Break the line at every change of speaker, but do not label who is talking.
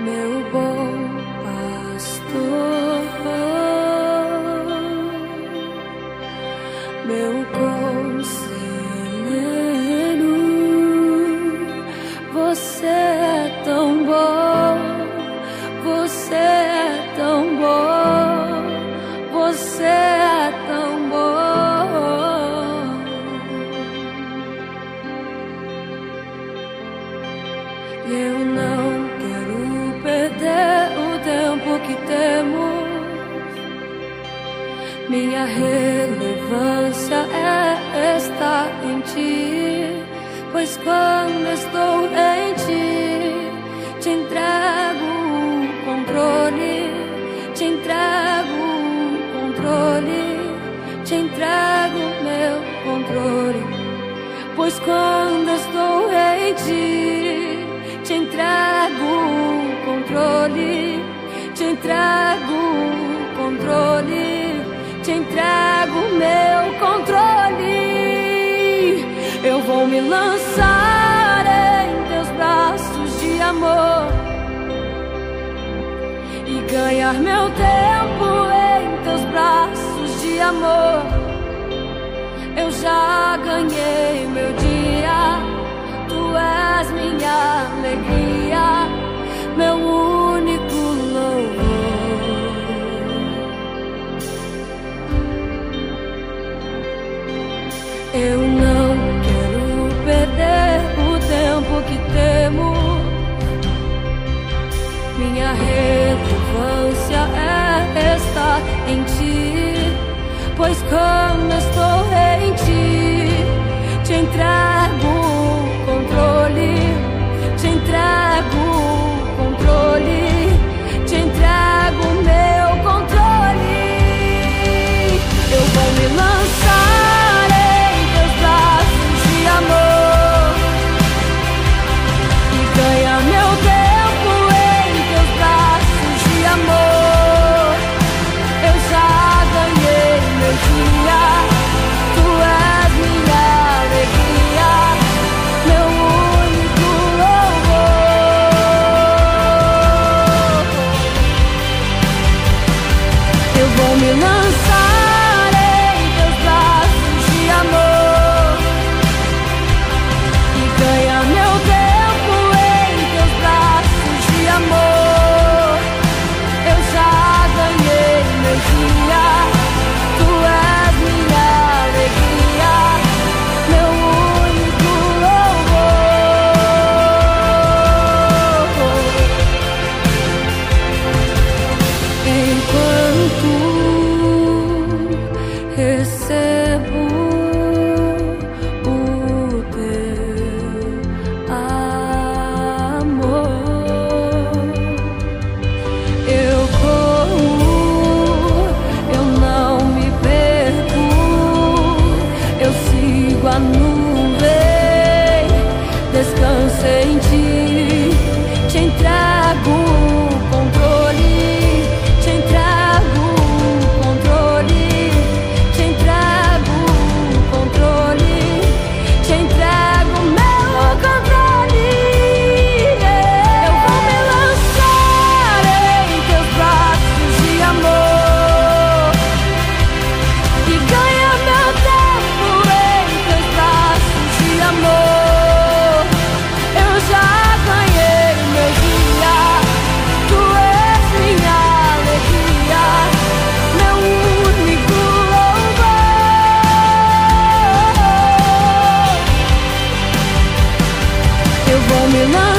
meu corpo. Minha relevância é estar em ti, pois quando estou em ti, te entrego o controle, te entrego o controle, te entrego meu controle, pois quando estou em ti, te entrego o controle, te entrego o controle te entrego meu controle. Eu vou me lançar em teus braços de amor e ganhar meu tempo em teus braços de amor. Eu já ganhei meu dia, tu és minha alegria, herself eu vou me lançar.